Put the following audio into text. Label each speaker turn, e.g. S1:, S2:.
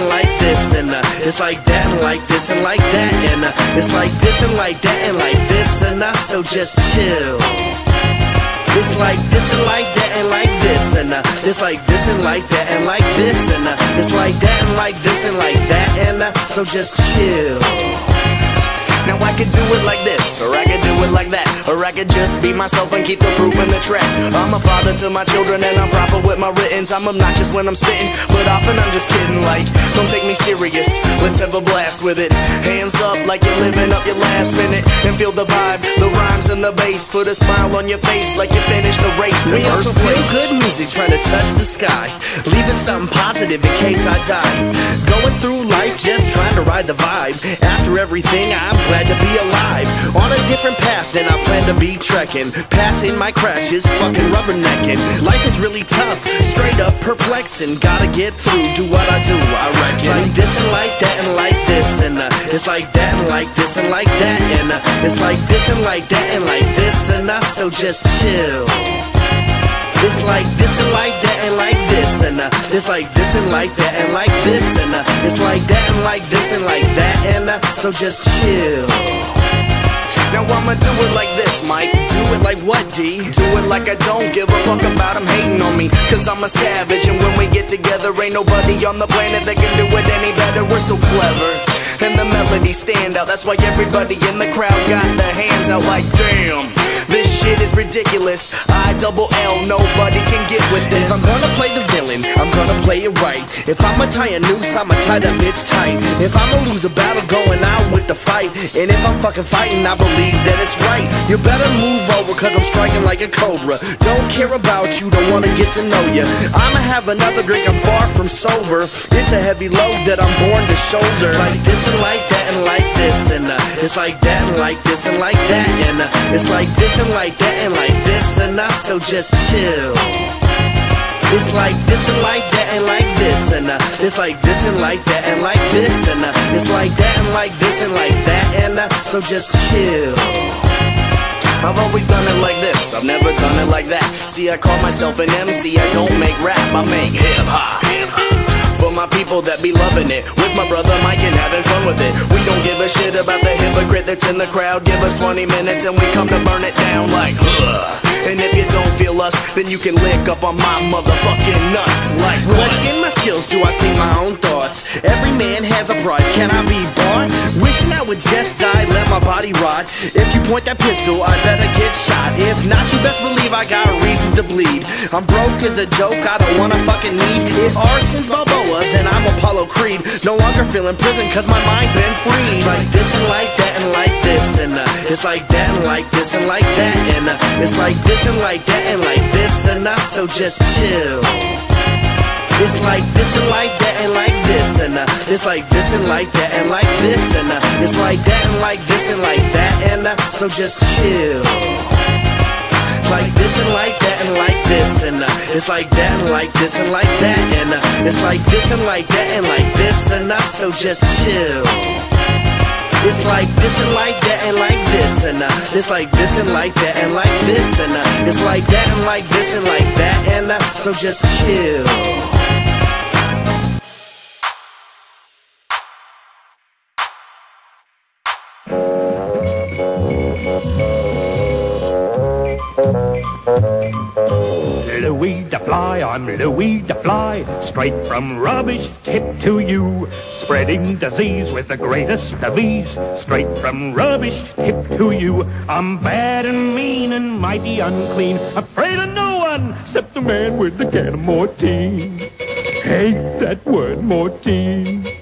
S1: and like this and uh, it's like that and like this and like that and uh, it's like this and like that and like this and uh, so just chill. It's like this and like that and like this and uh, it's like this and like that and like this and uh, it's like that and like this and like that and uh, so just chill.
S2: Now I could do it like this, or I could do it like that, or I could just be myself and keep the proof in the track. I'm a father to my children and I'm proper with my writtens. I'm obnoxious when I'm spitting, but often I'm just kidding. Like, don't take me serious, let's have a blast with it. Hands up like you're living up your last minute, and feel the vibe, the rhymes and the bass. Put a smile on your face like you finished the race.
S1: We also feel good music trying to touch the sky, leaving something positive in case I die. Going through life just trying to ride the vibe. After everything, I'm glad to be alive. On a different path than I plan to be trekking. Passing my crashes, fucking rubbernecking. Life is really tough, straight up perplexing. Gotta get through, do what I do, I reckon. Like this and like that and like this and uh, it's like that and like this and like that and uh, it's like this and like that and like this and uh, so just chill. It's like this and like that and like this and uh, it's like this and like that and like this and uh, it's like that and like this and like that and uh, so just chill.
S2: I'ma do it like this, Mike.
S1: Do it like what, D?
S2: Do it like I don't give a fuck about them hating on me. Cause I'm a savage, and when we get together, ain't nobody on the planet that can do it any better. We're so clever. And the melodies stand out. That's why everybody in the crowd got their hands out like, damn. Shit is ridiculous. I double L, nobody can get with this. If.
S1: I'm gonna play the villain, I'm gonna play it right. If I'ma tie a noose, I'ma tie that bitch tight. If I'ma lose a battle, going out with the fight. And if I'm fucking fighting, I believe that it's right. You better move over, cause I'm striking like a cobra. Don't care about you, don't wanna get to know you. I'ma have another drink, I'm far from sober. It's a heavy load that I'm born to shoulder. Like this and like and uh, it's like that and like this and like that and uh, it's like this and like that and like this and uh, so just chill. It's like this and like that and like this and uh, it's like this and like that and like this and uh, it's like that and like this and like that and uh, so just chill.
S2: I've always done it like this, I've never done it like that. See, I call myself an MC, I don't make rap, I make hip hop. For my people that be loving it, with my brother Mike and having fun with it. We don't give a shit about the hypocrite that's in the crowd. Give us 20 minutes and we come to burn it down like, huh. And if you don't feel us, then you can lick up on my motherfucking nuts like?
S1: Question my skills, do I think my own thoughts? Every man has a price, can I be bought? Wishing I would just die, let my body rot. If you point that pistol, I better get shot. If not, you best believe I got to bleed. I'm broke as a joke, I don't wanna fucking need. If R-Sun's Balboa, then I'm Apollo Creed. No longer feel in prison, cause my mind's been freed. Like this and like that and like this, and uh, it's like that and like this and like that, and uh, it's like this and like that and like this, and uh, so just chill. It's like this and like that and like this and uh, it's like this and like that and like this and uh, it's like that and like this and like that and uh, so just chill. It's like this and like that and like this and uh, it's like that and like this and like that and uh, it's like this and like that and like this and uh, so just chill. It's like this and like that and like this and uh, it's like this and like that and like this and uh, it's like that and like this and like that and uh, so just chill.
S3: Louie the Fly, I'm Louie the Fly, straight from rubbish tip to you, spreading disease with the greatest of ease, straight from rubbish tip to you. I'm bad and mean and mighty unclean, afraid of no one except the man with the can of Mortein. Hate that word, Mortein.